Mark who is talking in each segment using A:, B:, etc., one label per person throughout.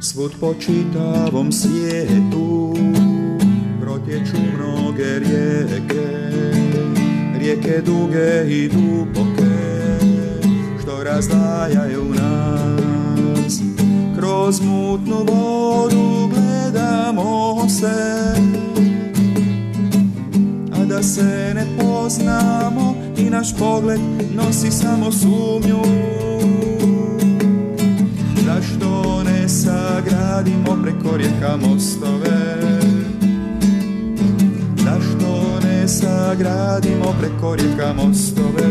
A: Svud po čitavom svijetu protječu mnoge rijeke, rijeke duge i duboke, što razdvajaju nas. Kroz mutnu vodu gledamo se, a da se ne poznamo i naš pogled nosi samo sumnju. Rijeka mostove? Zašto ne sagradimo preko rijeka mostove?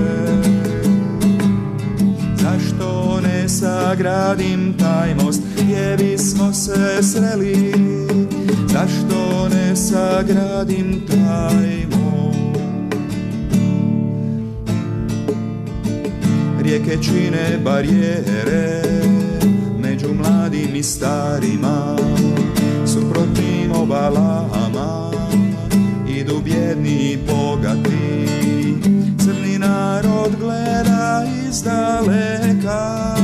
A: Zašto ne sagradim taj most gdje bismo se sreli? Zašto ne sagradim taj most? Rijeke čine barijere među mladim i starima obalama idu bjedni i bogati. Crni narod gleda iz daleka.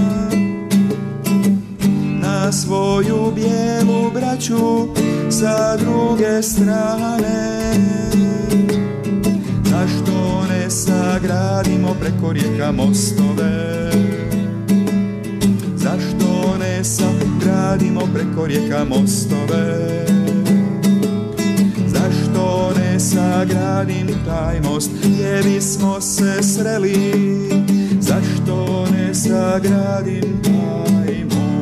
A: Na svoju bijelu braću sa druge strane. Zašto ne sagradimo preko rijeka mostove? Zašto ne sagradimo preko rijeka mostove sagradim taj most gdje bismo se sreli. Zašto ne sagradim taj most